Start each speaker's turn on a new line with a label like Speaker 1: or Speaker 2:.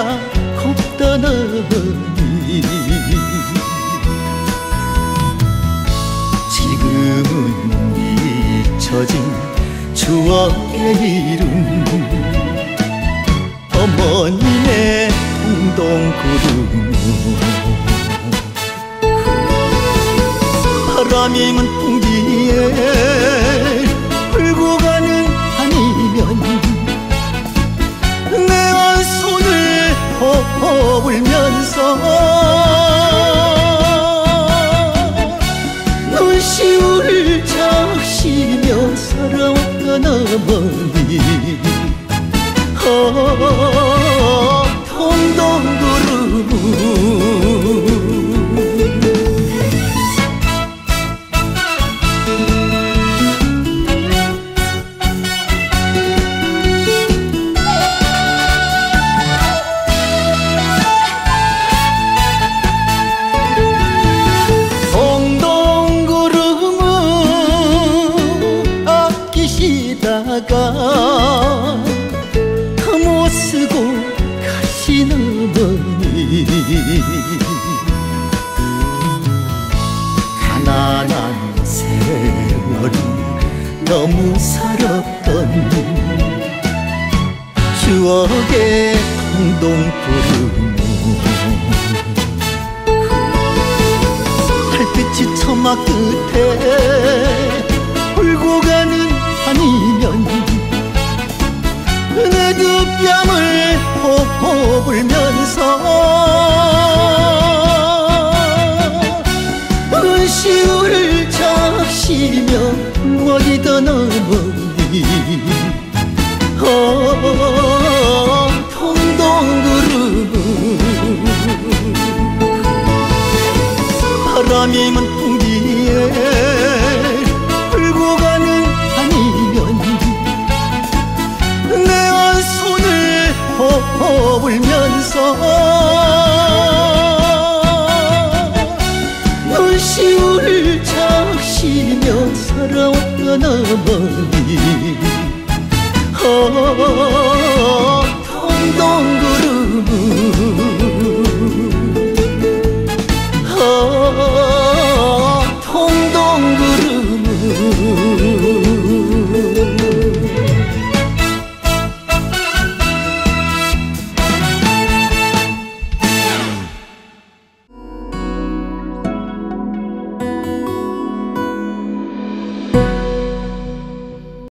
Speaker 1: 혼자 걷다나니 지금은 잊혀진 추억의 이름. 어머님의 운동구름 바람이 문 풍기에 허물면서 눈시울을 적시며 살아왔던 어머니. 어, 가난한 세월이 너무 서럽던 추억의 동동구름 달빛이 처마 끝에 울고 가는 아니면 바람이 문 풍기에 불고 가는 아니면 내한 손을 허물면서 눈시울을 적시며 살아왔던 어머